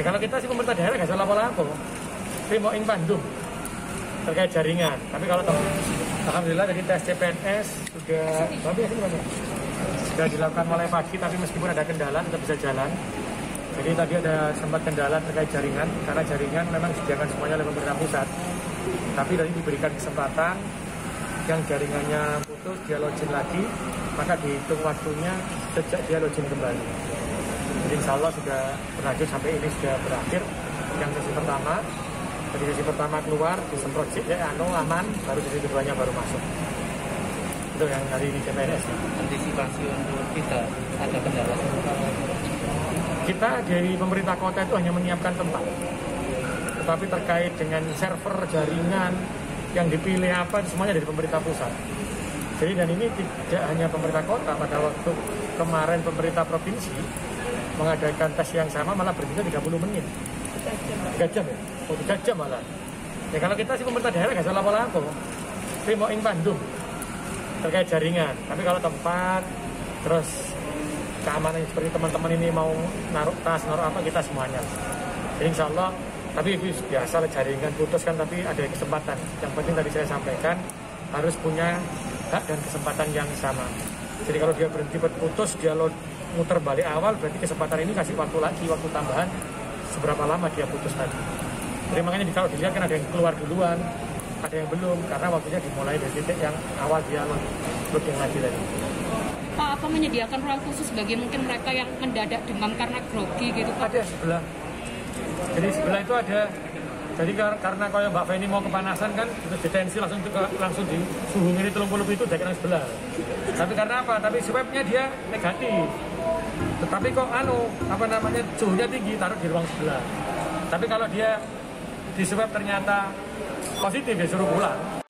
Ya kalau kita sih pemerintah daerah nggak salah apa-apa. Mau ing Bandung terkait jaringan. Tapi kalau tem- Alhamdulillah dari tes CPNS sudah tapi sudah dilakukan mulai pagi tapi meskipun ada kendala tetap bisa jalan. Jadi tadi ada sempat kendala terkait jaringan karena jaringan memang disediakan semuanya oleh pemerintah pusat. Tapi tadi diberikan kesempatan yang jaringannya putus dia login lagi maka dihitung waktunya sejak dia login kembali. Jadi insya Allah sudah berlanjut sampai ini sudah berakhir yang sesi pertama. Jadi sesi pertama keluar disemprot ya anu aman, baru sesi keduanya baru masuk. Itu yang hari ini CPNS. ya. antisipasi untuk kita ada kendala Kita dari pemerintah kota itu hanya menyiapkan tempat. Tetapi terkait dengan server jaringan yang dipilih apa semuanya dari pemerintah pusat. Jadi dan ini tidak hanya pemerintah kota pada waktu kemarin pemerintah provinsi mengadakan tes yang sama malah berhenti 30 menit. 3 jam ya? Oh 3 jam malah. Ya kalau kita sih pemerintah daerah nggak salah apa-apa. Tapi mau Bandung terkait jaringan. Tapi kalau tempat terus keamanan seperti teman-teman ini mau naruh tas, naruh apa kita semuanya. Jadi insya Allah, tapi itu biasa jaringan putus kan tapi ada kesempatan. Yang penting tadi saya sampaikan harus punya hak dan kesempatan yang sama. Jadi kalau dia berhenti putus, dia lo muter balik awal, berarti kesempatan ini kasih waktu lagi, waktu tambahan seberapa lama dia putus tadi. Jadi makanya kalau dilihat kan ada yang keluar duluan, ada yang belum, karena waktunya dimulai dari titik yang awal dia loading lagi tadi. Pak, apa menyediakan ruang khusus bagi mungkin mereka yang mendadak demam karena grogi gitu Pak? Ada sebelah. Jadi sebelah itu ada. Jadi kar- karena kalau Mbak Feni mau kepanasan kan, terus detensi langsung ke, langsung di suhu ini telung itu dari sebelah. Tapi karena apa? Tapi swabnya dia negatif. Tetapi kok anu apa namanya suhunya tinggi taruh di ruang sebelah. Tapi kalau dia di ternyata positif ya suruh pulang.